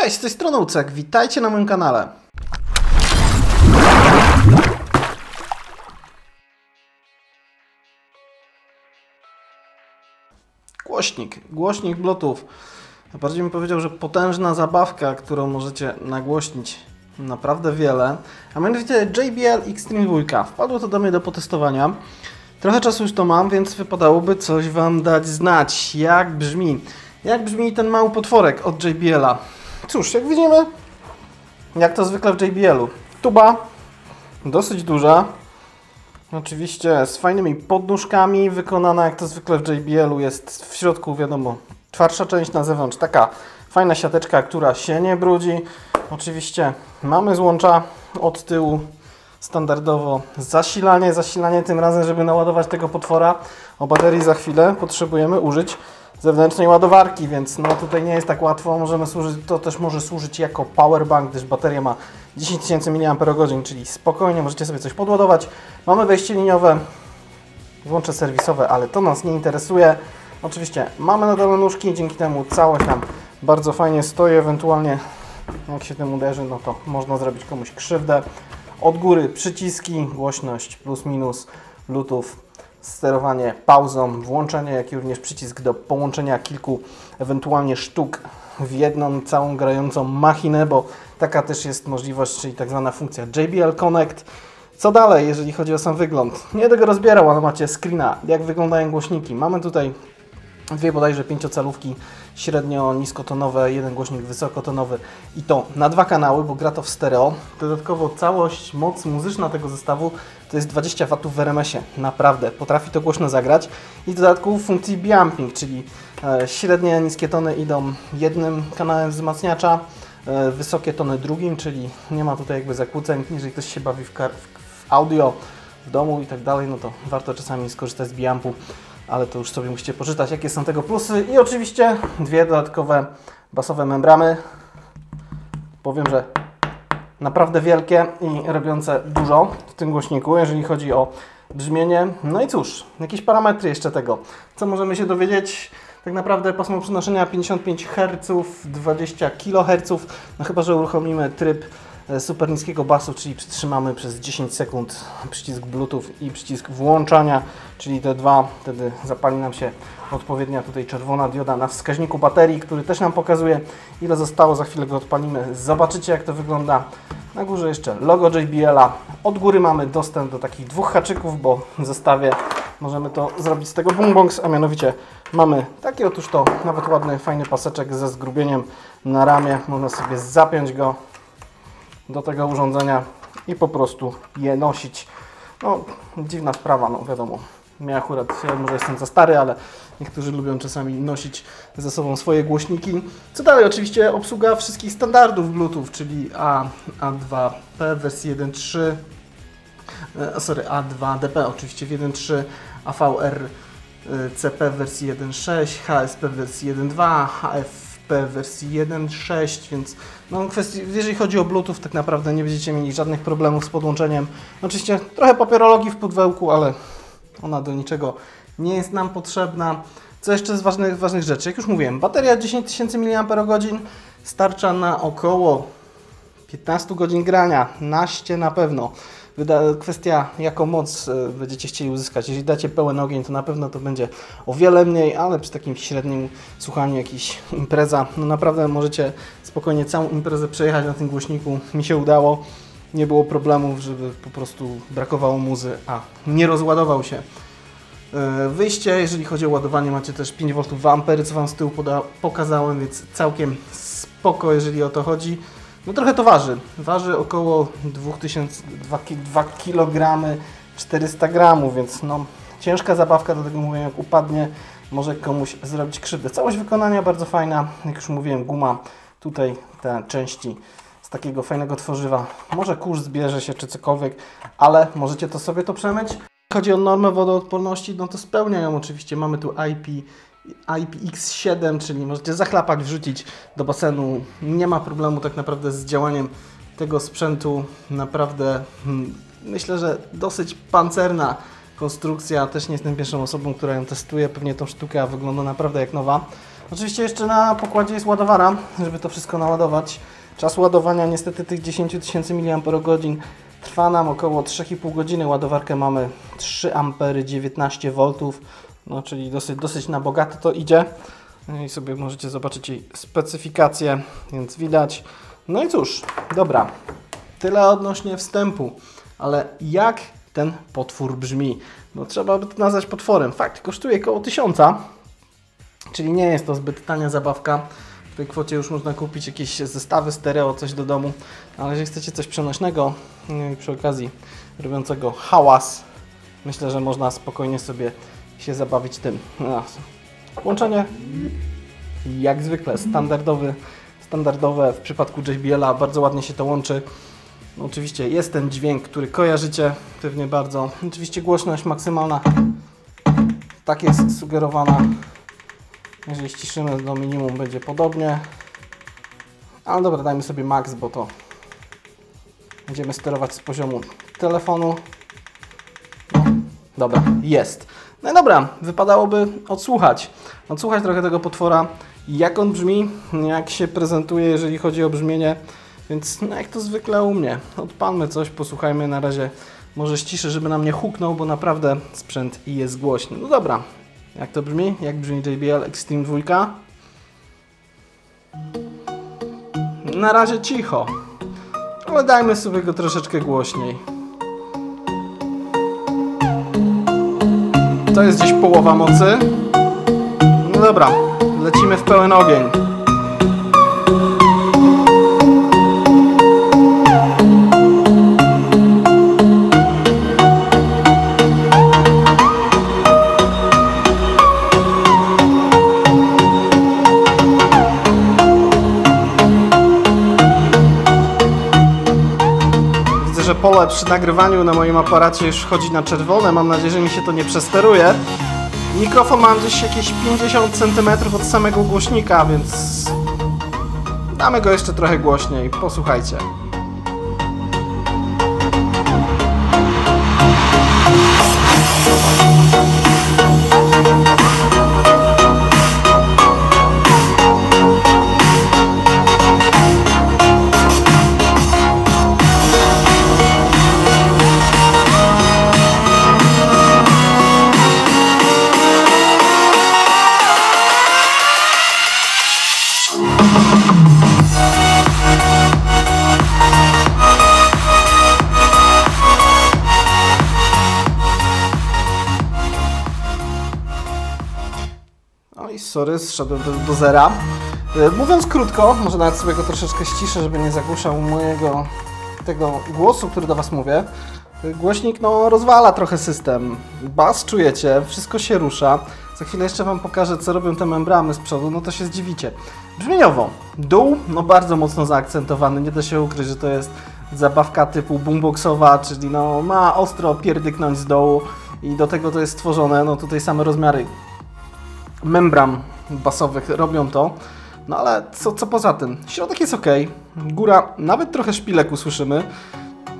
Cześć, z tej strony Ucek, witajcie na moim kanale. Głośnik, głośnik Bluetooth. Bardziej bym powiedział, że potężna zabawka, którą możecie nagłośnić naprawdę wiele. A mianowicie JBL Extreme 2. Wpadło to do mnie do potestowania. Trochę czasu już to mam, więc wypadałoby coś Wam dać znać. Jak brzmi? Jak brzmi ten mały potworek od JBL-a? Cóż, jak widzimy, jak to zwykle w JBL-u. Tuba dosyć duża. Oczywiście z fajnymi podnóżkami, wykonana jak to zwykle w JBL-u jest w środku, wiadomo, twardsza część na zewnątrz, taka fajna siateczka, która się nie brudzi. Oczywiście mamy złącza od tyłu standardowo zasilanie, zasilanie tym razem, żeby naładować tego potwora. O baterii za chwilę potrzebujemy użyć zewnętrznej ładowarki, więc no tutaj nie jest tak łatwo. Możemy służyć, to też może służyć jako powerbank, gdyż bateria ma 10 tysięcy mAh, czyli spokojnie możecie sobie coś podładować. Mamy wejście liniowe, włącze serwisowe, ale to nas nie interesuje. Oczywiście mamy na dole nóżki, dzięki temu całość nam bardzo fajnie stoi, ewentualnie jak się tym uderzy, no to można zrobić komuś krzywdę. Od góry przyciski, głośność plus minus, bluetooth, sterowanie pauzą, włączenie, jak i również przycisk do połączenia kilku ewentualnie sztuk w jedną całą grającą machinę, bo taka też jest możliwość, czyli tak zwana funkcja JBL Connect. Co dalej, jeżeli chodzi o sam wygląd? Nie tego rozbierał, ale macie screena, jak wyglądają głośniki. Mamy tutaj dwie bodajże pięciocalówki średnio niskotonowe, jeden głośnik wysokotonowy i to na dwa kanały, bo gra to w stereo. Dodatkowo całość, moc muzyczna tego zestawu to jest 20 W w RMS-ie. Naprawdę, potrafi to głośno zagrać. I w dodatku funkcji bumping, czyli e, średnie, niskie tony idą jednym kanałem wzmacniacza, e, wysokie tony drugim, czyli nie ma tutaj jakby zakłóceń. Jeżeli ktoś się bawi w, w audio w domu i tak dalej, no to warto czasami skorzystać z Biampu, ale to już sobie musicie poczytać, jakie są tego plusy. I oczywiście dwie dodatkowe basowe membramy. Powiem, że naprawdę wielkie i robiące dużo w tym głośniku, jeżeli chodzi o brzmienie. No i cóż, jakieś parametry jeszcze tego. Co możemy się dowiedzieć? Tak naprawdę pasmo przenoszenia 55 Hz, 20 kHz, no chyba, że uruchomimy tryb super niskiego basu, czyli przytrzymamy przez 10 sekund przycisk Bluetooth i przycisk włączania, czyli te dwa, wtedy zapali nam się odpowiednia tutaj czerwona dioda na wskaźniku baterii, który też nam pokazuje ile zostało, za chwilę go odpalimy, zobaczycie jak to wygląda. Na górze jeszcze logo JBL-a. Od góry mamy dostęp do takich dwóch haczyków, bo w zestawie możemy to zrobić z tego boombox, a mianowicie mamy taki otóż to nawet ładny, fajny paseczek ze zgrubieniem na ramię. Można sobie zapiąć go do tego urządzenia i po prostu je nosić. No, dziwna sprawa, no wiadomo. Ja akurat, ja może jestem za stary, ale niektórzy lubią czasami nosić ze sobą swoje głośniki. Co dalej? Oczywiście obsługa wszystkich standardów Bluetooth, czyli A, A2P w wersji 1.3, e, sorry, A2DP oczywiście w 1.3, AVR CP w wersji 1.6, HSP w wersji 1.2, W wersji 1.6, więc no, kwestii, jeżeli chodzi o Bluetooth, tak naprawdę nie będziecie mieli żadnych problemów z podłączeniem. Oczywiście trochę papierologii w pudełku, ale ona do niczego nie jest nam potrzebna. Co jeszcze z ważnych, ważnych rzeczy? Jak już mówiłem, bateria 10 tysięcy mAh starcza na około 15 godzin grania, naście na pewno. Kwestia jaką moc e, będziecie chcieli uzyskać. Jeżeli dacie pełen ogień, to na pewno to będzie o wiele mniej, ale przy takim średnim słuchaniu jakiś impreza, no naprawdę możecie spokojnie całą imprezę przejechać na tym głośniku. Mi się udało, nie było problemów, żeby po prostu brakowało muzy, a nie rozładował się. E, Wyjście, jeżeli chodzi o ładowanie, macie też 5V w ampery, co Wam z tyłu pokazałem, więc całkiem spoko, jeżeli o to chodzi. No trochę to waży. Waży około 2000, 2, ki- 2 kg 400 gramów, więc no ciężka zabawka, dlatego mówię, jak upadnie, może komuś zrobić krzywdę. Całość wykonania bardzo fajna, jak już mówiłem, guma, tutaj te części z takiego fajnego tworzywa. Może kurz zbierze się czy cokolwiek, ale możecie to sobie to przemyć. Chodzi o normę wodoodporności, no to spełnia ją oczywiście. Mamy tu IP, IPX7, czyli możecie zachlapać, wrzucić do basenu. Nie ma problemu tak naprawdę z działaniem tego sprzętu. Naprawdę hmm, myślę, że dosyć pancerna konstrukcja. Też nie jestem pierwszą osobą, która ją testuje. Pewnie tą sztukę wygląda naprawdę jak nowa. Oczywiście jeszcze na pokładzie jest ładowara, żeby to wszystko naładować. Czas ładowania niestety tych 10 tysięcy mAh trwa nam około 3,5 godziny. Ładowarkę mamy 3 A 19 V, no czyli dosyć, dosyć na bogato to idzie. No I sobie możecie zobaczyć jej specyfikację, więc widać. No i cóż, dobra, tyle odnośnie wstępu, ale jak ten potwór brzmi? No trzeba by to nazwać potworem. Fakt, kosztuje około 1000, czyli nie jest to zbyt tania zabawka. W tej kwocie już można kupić jakieś zestawy stereo, coś do domu, ale jeżeli chcecie coś przenośnego no i przy okazji robiącego hałas, myślę, że można spokojnie sobie się zabawić tym. No. Łączenie jak zwykle standardowy, standardowe w przypadku JBL-a, bardzo ładnie się to łączy. No, oczywiście jest ten dźwięk, który kojarzycie pewnie bardzo. Oczywiście głośność maksymalna tak jest sugerowana. Jeżeli ściszymy do minimum będzie podobnie. Ale dobra, dajmy sobie max, bo to będziemy sterować z poziomu telefonu. No, dobra, jest. No i dobra, wypadałoby odsłuchać. Odsłuchać trochę tego potwora, jak on brzmi, jak się prezentuje, jeżeli chodzi o brzmienie. Więc no jak to zwykle u mnie. Odpalmy coś, posłuchajmy na razie może ściszę, żeby nam nie huknął, bo naprawdę sprzęt jest głośny. No dobra, jak to brzmi? Jak brzmi JBL Extreme 2? Na razie cicho, ale dajmy sobie go troszeczkę głośniej. To jest gdzieś połowa mocy. No dobra, lecimy w pełen ogień. Pole przy nagrywaniu na moim aparacie już wchodzi na czerwone. Mam nadzieję, że mi się to nie przesteruje. Mikrofon mam gdzieś jakieś 50 cm od samego głośnika, więc damy go jeszcze trochę głośniej. Posłuchajcie. Sorry, zszedłem do, do zera. E, Mówiąc krótko, może nawet sobie go troszeczkę ściszę, żeby nie zagłuszał mojego tego głosu, który do Was mówię. E, Głośnik no, rozwala trochę system. Bas czujecie, wszystko się rusza. Za chwilę jeszcze Wam pokażę, co robią te membramy z przodu, no to się zdziwicie. Brzmieniowo, dół, no bardzo mocno zaakcentowany, nie da się ukryć, że to jest zabawka typu boomboxowa, czyli no ma ostro pierdyknąć z dołu i do tego to jest stworzone, no tutaj same rozmiary membran basowych robią to. No ale co, co poza tym? Środek jest ok, góra nawet trochę szpilek usłyszymy,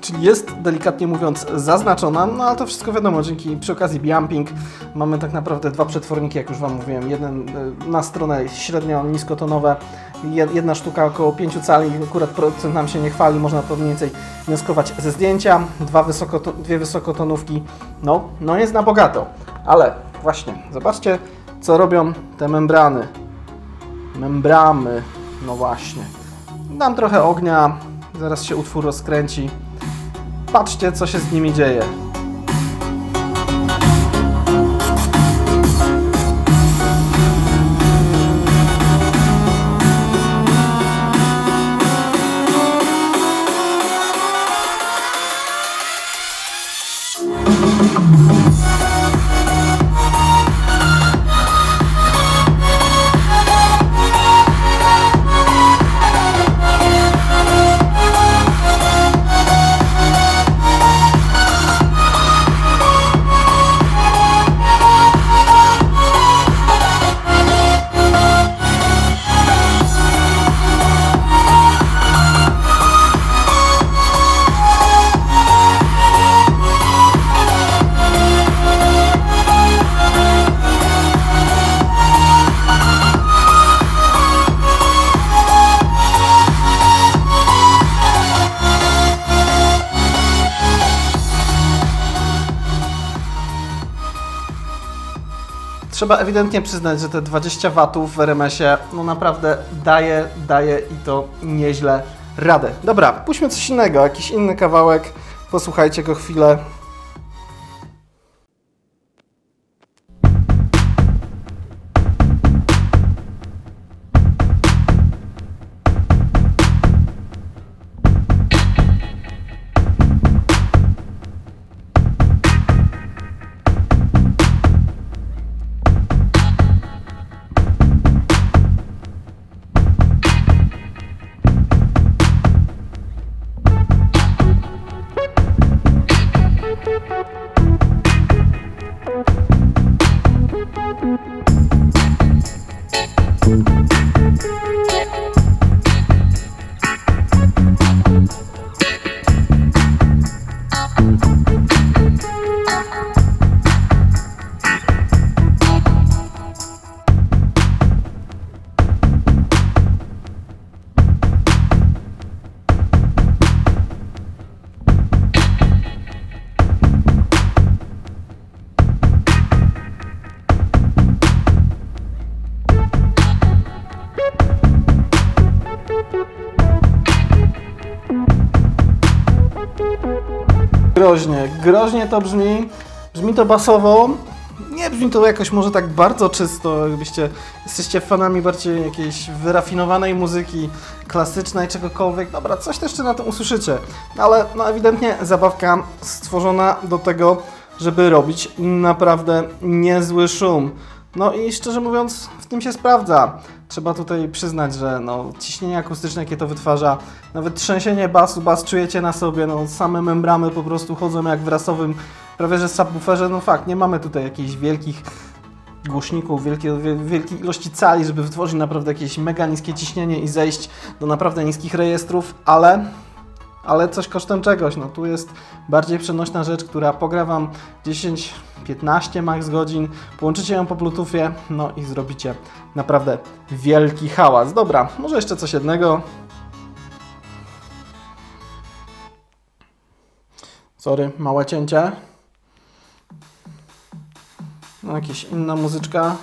czyli jest delikatnie mówiąc zaznaczona, no ale to wszystko wiadomo, dzięki przy okazji Biamping mamy tak naprawdę dwa przetworniki, jak już Wam mówiłem, jeden y, na stronę średnio niskotonowe, jed- jedna sztuka około 5 cali, akurat procent nam się nie chwali, można to mniej więcej wnioskować ze zdjęcia, dwa wysokoto, dwie wysokotonówki, no, no jest na bogato, ale właśnie, zobaczcie co robią te membrany. Membramy, no właśnie. Dam trochę ognia, zaraz się utwór rozkręci. Patrzcie, co się z nimi dzieje. Trzeba ewidentnie przyznać, że te 20 watów w RMS-ie no naprawdę daje, daje i to nieźle radę. Dobra, puśćmy coś innego, jakiś inny kawałek, posłuchajcie go chwilę. Groźnie, groźnie to brzmi. Brzmi to basowo. Nie brzmi to jakoś może tak bardzo czysto, jakbyście jesteście fanami bardziej jakiejś wyrafinowanej muzyki klasycznej, czegokolwiek. Dobra, coś też jeszcze na tym usłyszycie. No ale no ewidentnie zabawka stworzona do tego, żeby robić naprawdę niezły szum. No i szczerze mówiąc, w tym się sprawdza. Trzeba tutaj przyznać, że no, ciśnienie akustyczne, jakie to wytwarza, nawet trzęsienie basu, bas czujecie na sobie, no, same membramy po prostu chodzą jak w rasowym, prawie że subwooferze. No fakt, nie mamy tutaj jakichś wielkich głośników, wielkie, wielkiej ilości cali, żeby wytworzyć naprawdę jakieś mega niskie ciśnienie i zejść do naprawdę niskich rejestrów, ale ale coś kosztem czegoś. No tu jest bardziej przenośna rzecz, która pogra Wam 10-15 max godzin, połączycie ją po bluetoothie, no i zrobicie naprawdę wielki hałas. Dobra, może jeszcze coś jednego. Sorry, małe cięcie. No, jakaś inna muzyczka.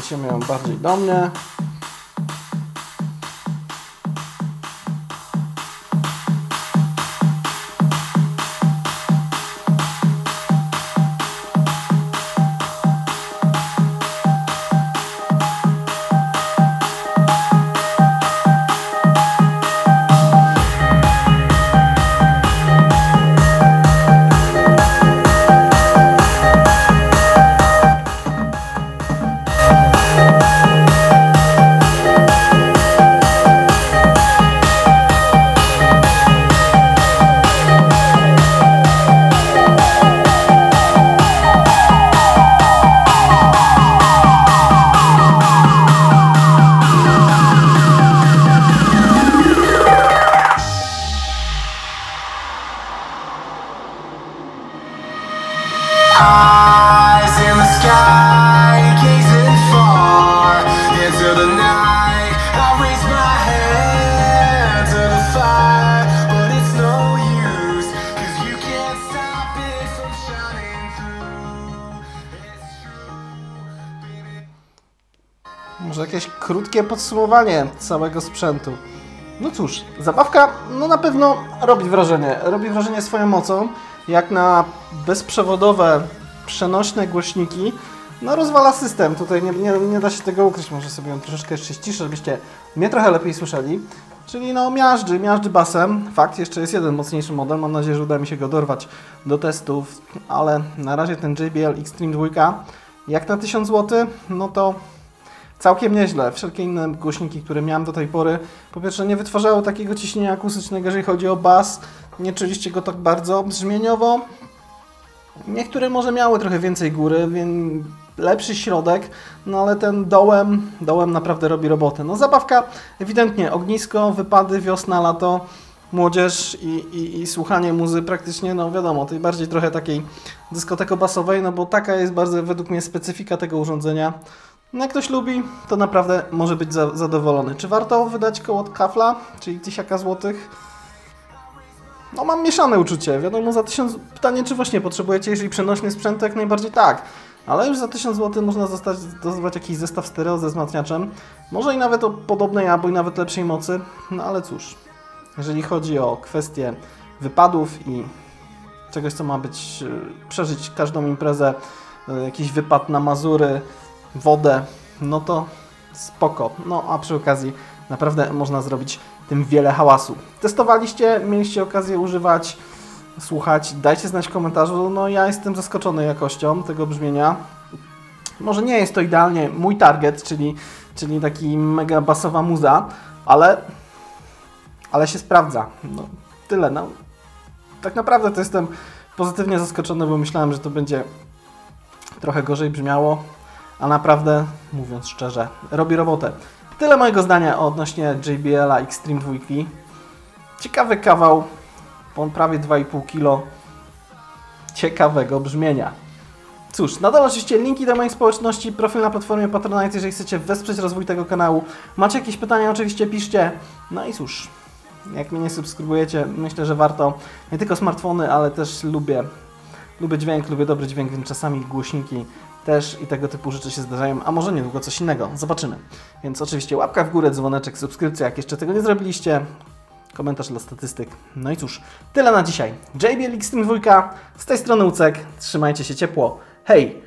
Przekręcimy ją bardziej do mnie. Może jakieś krótkie podsumowanie całego sprzętu. No cóż, zabawka no na pewno robi wrażenie. Robi wrażenie swoją mocą, jak na bezprzewodowe, przenośne głośniki. No rozwala system, tutaj nie, nie, nie da się tego ukryć. Może sobie ją troszeczkę jeszcze ściszę, żebyście mnie trochę lepiej słyszeli. Czyli no miażdży, miażdży basem. Fakt, jeszcze jest jeden mocniejszy model, mam nadzieję, że uda mi się go dorwać do testów, ale na razie ten JBL Extreme 2 jak na 1000 zł, no to całkiem nieźle. Wszelkie inne głośniki, które miałem do tej pory, po pierwsze nie wytwarzały takiego ciśnienia akustycznego, jeżeli chodzi o bas. Nie czuliście go tak bardzo brzmieniowo. Niektóre może miały trochę więcej góry, więc lepszy środek, no ale ten dołem, dołem naprawdę robi robotę. No zabawka, ewidentnie ognisko, wypady, wiosna, lato, młodzież i, i, i słuchanie muzy praktycznie, no wiadomo, tej bardziej trochę takiej dyskoteko-basowej, no bo taka jest bardzo według mnie specyfika tego urządzenia. No jak ktoś lubi, to naprawdę może być za, zadowolony. Czy warto wydać koło kafla, czyli tysiaka złotych? no mam mieszane uczucie. Wiadomo, za 1000 pytanie, czy właśnie potrzebujecie, jeżeli przenośny sprzęt, to jak najbardziej tak. Ale już za 1000 zł można zostać, dozować jakiś zestaw stereo ze wzmacniaczem. Może i nawet o podobnej albo i nawet lepszej mocy. No ale cóż, jeżeli chodzi o kwestie wypadów i czegoś, co ma być, e, przeżyć każdą imprezę, e, jakiś wypad na Mazury, wodę, no to spoko. No a przy okazji naprawdę można zrobić tym wiele hałasu. Testowaliście, mieliście okazję używać, słuchać, dajcie znać w komentarzu. No ja jestem zaskoczony jakością tego brzmienia. Może nie jest to idealnie mój target, czyli, czyli taki mega basowa muza, ale, ale się sprawdza. No, tyle. No. Tak naprawdę to jestem pozytywnie zaskoczony, bo myślałem, że to będzie trochę gorzej brzmiało, a naprawdę, mówiąc szczerze, robi robotę. Tyle mojego zdania odnośnie JBL-a Extreme 2. Ciekawy kawał, on prawie 2,5 kg ciekawego brzmienia. Cóż, nadal oczywiście linki do moich społeczności, profil na platformie Patronite, jeżeli chcecie wesprzeć rozwój tego kanału. Macie jakieś pytania, oczywiście piszcie. No i cóż, jak mnie nie subskrybujecie, myślę, że warto. Nie tylko smartfony, ale też lubię, lubię dźwięk, lubię dobry dźwięk, więc czasami głośniki też i tego typu rzeczy się zdarzają, a może niedługo coś innego. Zobaczymy. Więc oczywiście łapka w górę, dzwoneczek, subskrypcja, jak jeszcze tego nie zrobiliście. Komentarz dla statystyk. No i cóż, tyle na dzisiaj. JBL Extreme 2, z tej strony Ucek. Trzymajcie się ciepło. Hej!